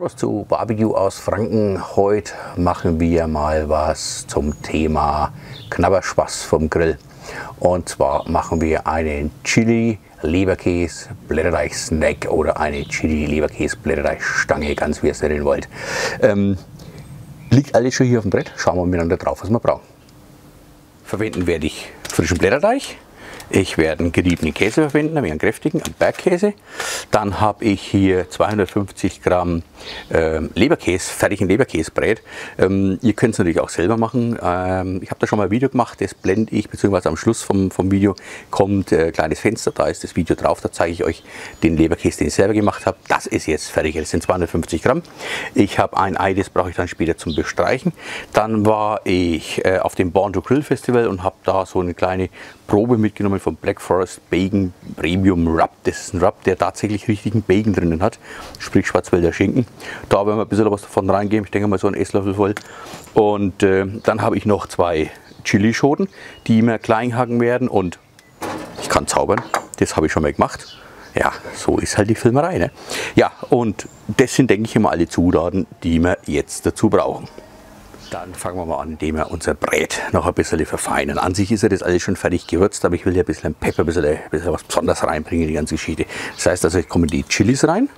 Servus zu Barbecue aus Franken. Heute machen wir mal was zum Thema Knabberspaß vom Grill. Und zwar machen wir einen Chili Leberkäse Blätterteig Snack oder eine Chili Leberkäse Blätterteig Stange, ganz wie ihr es nennen wollt. Ähm, liegt alles schon hier auf dem Brett. Schauen wir miteinander drauf, was wir brauchen. Verwenden werde ich frischen Blätterteig, ich werde einen geriebenen Käse verwenden, nämlich einen kräftigen, einen Bergkäse. Dann habe ich hier 250 Gramm äh, Leberkäse, fertigen Leberkäsebrät. Ähm, ihr könnt es natürlich auch selber machen. Ähm, ich habe da schon mal ein Video gemacht, das blende ich, beziehungsweise am Schluss vom, vom Video kommt ein äh, kleines Fenster, da ist das Video drauf, da zeige ich euch den Leberkäse, den ich selber gemacht habe. Das ist jetzt fertig, das sind 250 Gramm. Ich habe ein Ei, das brauche ich dann später zum Bestreichen. Dann war ich äh, auf dem Born to Grill Festival und habe da so eine kleine Probe mitgenommen von Black Forest Bacon Premium Rub. Das ist ein Rub, der tatsächlich richtigen Bacon drinnen hat, sprich Schwarzwälder Schinken. Da werden wir ein bisschen was davon reingeben, ich denke mal so ein Esslöffel voll. Und äh, dann habe ich noch zwei Chilischoten, die immer klein hacken werden und ich kann zaubern, das habe ich schon mal gemacht. Ja, so ist halt die Filmerei. Ne? Ja, und das sind, denke ich, immer alle Zutaten, die wir jetzt dazu brauchen. Dann fangen wir mal an, indem wir unser Brät noch ein bisschen verfeinern. An sich ist ja das alles schon fertig gewürzt, aber ich will ja ein bisschen Pepper, ein bisschen, ein bisschen was Besonderes reinbringen in die ganze Geschichte. Das heißt also, ich komme die Chilis rein.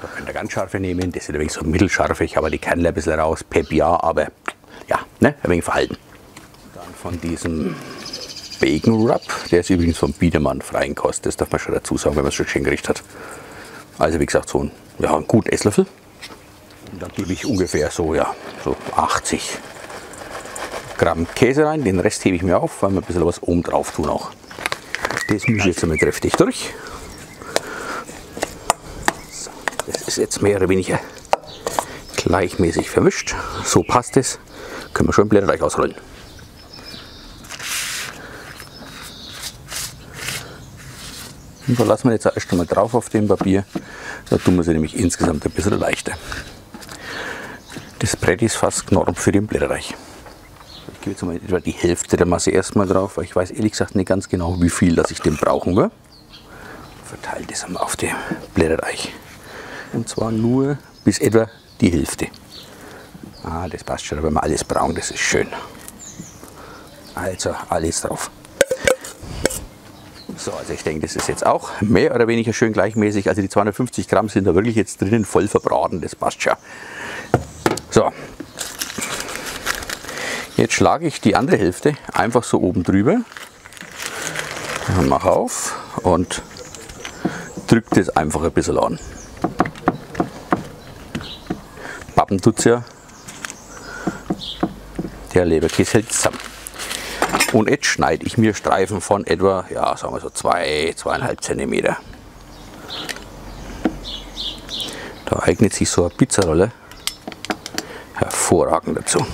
Da könnt ihr ganz scharfe nehmen, das sind ein wenig so mittelscharfe. Ich habe die Kernel ein bisschen raus, Pep ja, aber ja, ne, ein wenig verhalten. Dann von diesem Bacon Rub, der ist übrigens vom Biedermann freien Kost, das darf man schon dazu sagen, wenn man es schon schön gerichtet hat. Also wie gesagt, so ein, ja, einen guten Esslöffel. Und dann gebe ich ungefähr so, ja, so 80 Gramm Käse rein. Den Rest hebe ich mir auf, weil wir ein bisschen was oben drauf tun auch. Das mische ich jetzt einmal kräftig durch. Das ist jetzt mehr oder weniger gleichmäßig vermischt. So passt es. Können wir schon Blätterteig ausrollen. Und da lassen wir jetzt erst einmal drauf auf dem Papier. Da tun wir sie nämlich insgesamt ein bisschen leichter. Das Brett ist fast knorb für den Blätterreich. Ich gebe jetzt mal etwa die Hälfte der Masse erstmal drauf, weil ich weiß ehrlich gesagt nicht ganz genau, wie viel das ich dem brauchen will. Verteile das einmal auf dem Blätterreich. Und zwar nur bis etwa die Hälfte. Ah, das passt schon, wenn wir alles braun, das ist schön. Also alles drauf. So, also ich denke, das ist jetzt auch mehr oder weniger schön gleichmäßig. Also die 250 Gramm sind da wirklich jetzt drinnen voll verbraten, das passt schon. So, jetzt schlage ich die andere Hälfte einfach so oben drüber mache auf und drücke das einfach ein bisschen an. Pappen tut es ja. Der Leberkäse hält zusammen. Und jetzt schneide ich mir Streifen von etwa, ja, sagen wir so zwei, zweieinhalb Zentimeter. Da eignet sich so eine Pizzarolle hervorragend dazu.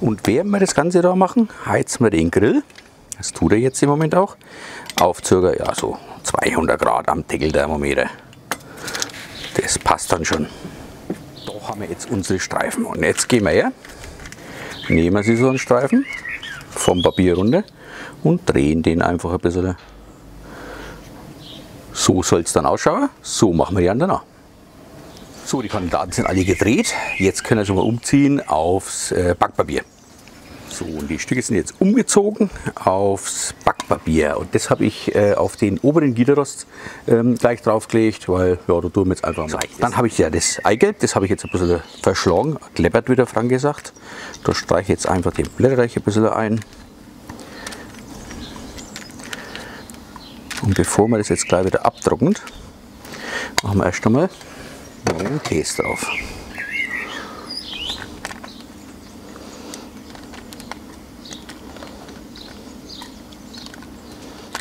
Und während wir das Ganze da machen, heizen wir den Grill, das tut er jetzt im Moment auch, auf ca. Ja, so 200 Grad am Deckelthermometer. Das passt dann schon. Da haben wir jetzt unsere Streifen. Und jetzt gehen wir her, nehmen Sie so einen Streifen vom Papier runter und drehen den einfach ein bisschen. So soll es dann ausschauen. So machen wir die anderen auch. So, die Kandidaten sind alle gedreht. Jetzt können wir schon mal umziehen aufs äh, Backpapier. So, und die Stücke sind jetzt umgezogen aufs Backpapier. Und das habe ich äh, auf den oberen Giderrost ähm, gleich draufgelegt, weil ja, da tun wir jetzt einfach mal. Dann habe ich ja das Eigelb, das habe ich jetzt ein bisschen verschlagen, kleppert wieder Frank gesagt. Da streiche ich jetzt einfach den Blätterreich ein bisschen ein. Und bevor wir das jetzt gleich wieder abtrocknet, machen wir erst einmal einen Käse drauf.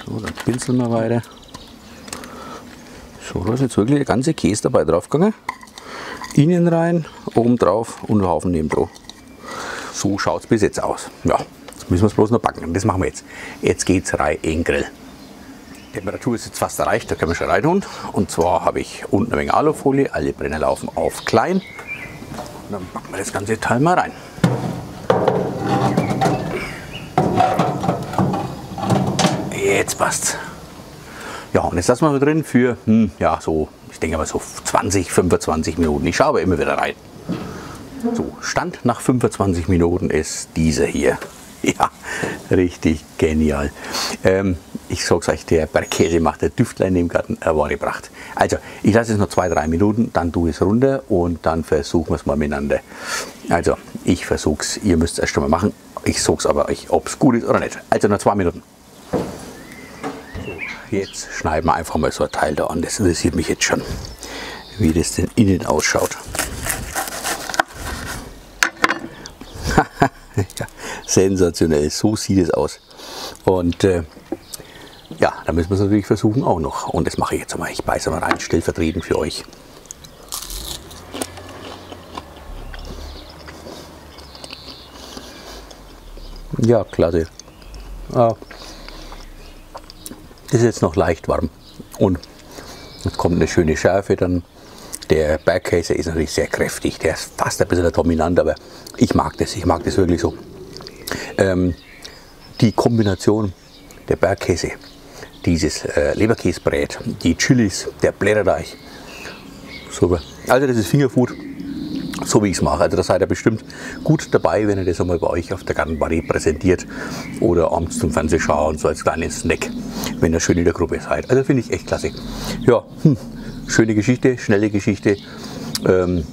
So, dann pinseln wir weiter. So, da ist jetzt wirklich der ganze Käse dabei draufgegangen. Innen rein, oben drauf und einen Haufen neben drauf. So schaut es bis jetzt aus. Ja, jetzt müssen wir es bloß noch backen. Das machen wir jetzt. Jetzt geht es rein in den Grill. Temperatur ist jetzt fast erreicht, da können wir schon reintun. Und zwar habe ich unten eine Menge Alufolie, alle Brenner laufen auf klein. Und dann packen wir das ganze Teil mal rein. Jetzt passt's. Ja, und jetzt lassen wir drin für, hm, ja, so, ich ich denke mal so 20, 25 Minuten. Ich schaue aber immer wieder rein. So, Stand nach 25 Minuten ist dieser hier. Ja, richtig genial. Ähm, ich sag's euch, der Bergkäse macht der Düftlein im Garten eine wahre Pracht. Also, ich lasse es noch zwei, drei Minuten, dann tue ich es runter und dann versuchen wir es mal miteinander. Also, ich versuch's, ihr müsst es erst einmal machen. Ich sag's aber euch, ob es gut ist oder nicht. Also, noch zwei Minuten. Jetzt schneiden wir einfach mal so ein Teil da an. Das interessiert mich jetzt schon, wie das denn innen ausschaut. ja, sensationell, so sieht es aus. Und äh, ja, da müssen wir es natürlich versuchen auch noch. Und das mache ich jetzt einmal. Ich beiße mal rein, stellvertretend für euch. Ja, klasse. Das ist jetzt noch leicht warm. Und jetzt kommt eine schöne Schärfe dann. Der Bergkäse ist natürlich sehr kräftig. Der ist fast ein bisschen dominant, aber ich mag das. Ich mag das wirklich so. Ähm, die Kombination der Bergkäse, dieses äh, Leberkäsebrät, die Chilis, der Blätterteig. Super. Also das ist Fingerfood, so wie ich es mache. Also da seid ihr bestimmt gut dabei, wenn ihr das einmal bei euch auf der Gartenbarriere präsentiert oder abends zum Fernsehschauen, so als kleinen Snack, wenn ihr schön in der Gruppe seid. Also finde ich echt klasse. Ja, hm, schöne Geschichte, schnelle Geschichte. Ähm,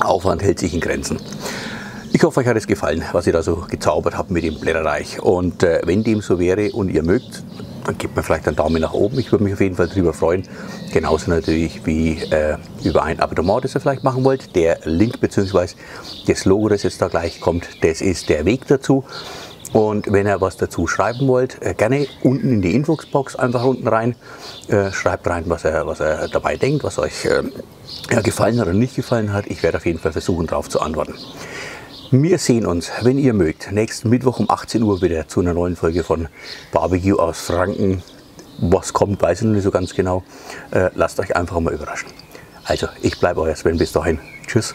Aufwand hält sich in Grenzen. Ich hoffe, euch hat es gefallen, was ihr da so gezaubert habt mit dem Blätterreich. Und äh, wenn dem so wäre und ihr mögt, dann gebt mir vielleicht einen Daumen nach oben. Ich würde mich auf jeden Fall darüber freuen. Genauso natürlich wie äh, über ein Abonnement, das ihr vielleicht machen wollt. Der Link bzw. das Logo, das jetzt da gleich kommt, das ist der Weg dazu. Und wenn ihr was dazu schreiben wollt, äh, gerne unten in die Infobox einfach unten rein. Äh, schreibt rein, was er, was er dabei denkt, was euch äh, gefallen oder nicht gefallen hat. Ich werde auf jeden Fall versuchen, darauf zu antworten. Wir sehen uns, wenn ihr mögt, nächsten Mittwoch um 18 Uhr wieder zu einer neuen Folge von Barbecue aus Franken. Was kommt, weiß ich noch nicht so ganz genau. Äh, lasst euch einfach mal überraschen. Also, ich bleibe euer Sven. Bis dahin. Tschüss.